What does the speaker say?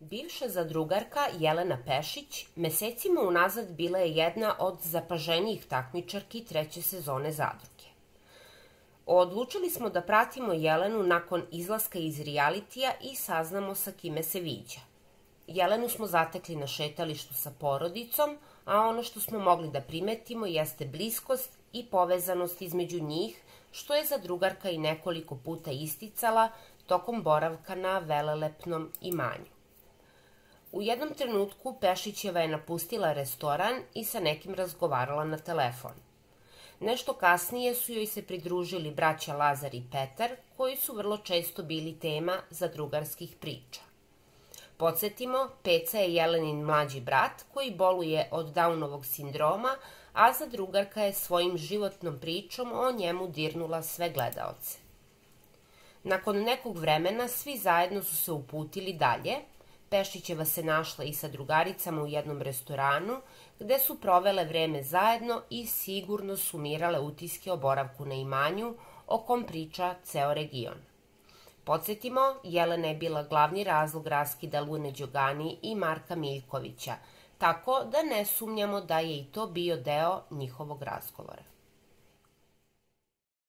Bivša zadrugarka Jelena Pešić mesecima unazad bila je jedna od zapaženijih takmičarki treće sezone zadruge. Odlučili smo da pratimo Jelenu nakon izlaska iz realitija i saznamo sa kime se viđa. Jelenu smo zatekli na šetalištu sa porodicom, a ono što smo mogli da primetimo jeste bliskost i povezanost između njih, što je zadrugarka i nekoliko puta isticala tokom boravka na velelepnom imanju. U jednom trenutku Pešićeva je napustila restoran i sa nekim razgovarala na telefon. Nešto kasnije su joj se pridružili braća Lazar i Petar, koji su vrlo često bili tema za drugarskih priča. Podsjetimo, Peca je Jelenin mlađi brat koji boluje od Downovog sindroma, a za drugarka je svojim životnom pričom o njemu dirnula sve gledaoce. Nakon nekog vremena svi zajedno su se uputili dalje, Pešićeva se našla i sa drugaricama u jednom restoranu, gde su provele vreme zajedno i sigurno sumirale utiske o boravku na imanju, o kom priča ceo region. Podsjetimo, Jelena je bila glavni razlog raskida Lune Đogani i Marka Miljkovića, tako da ne sumnjamo da je i to bio deo njihovog razgovora.